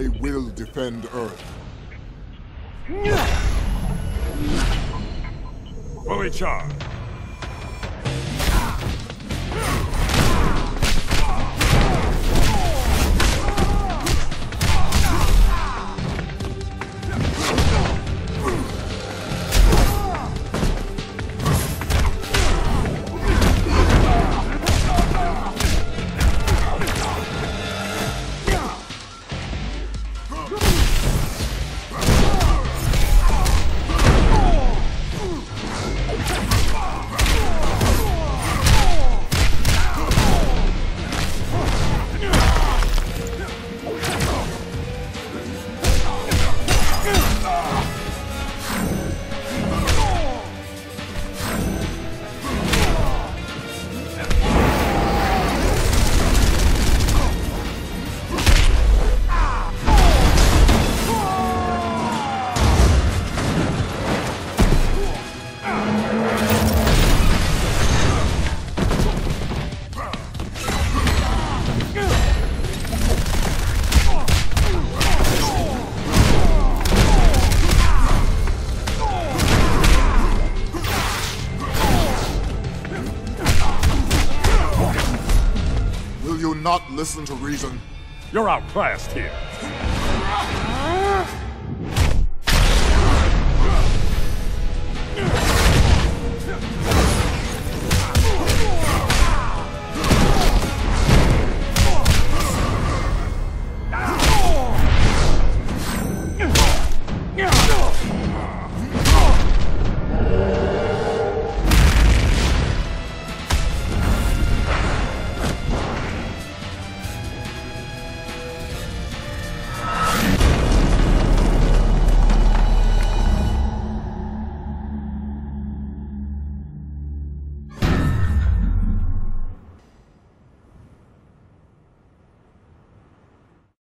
I will defend Earth. Fully charged. You not listen to reason? You're outclassed here.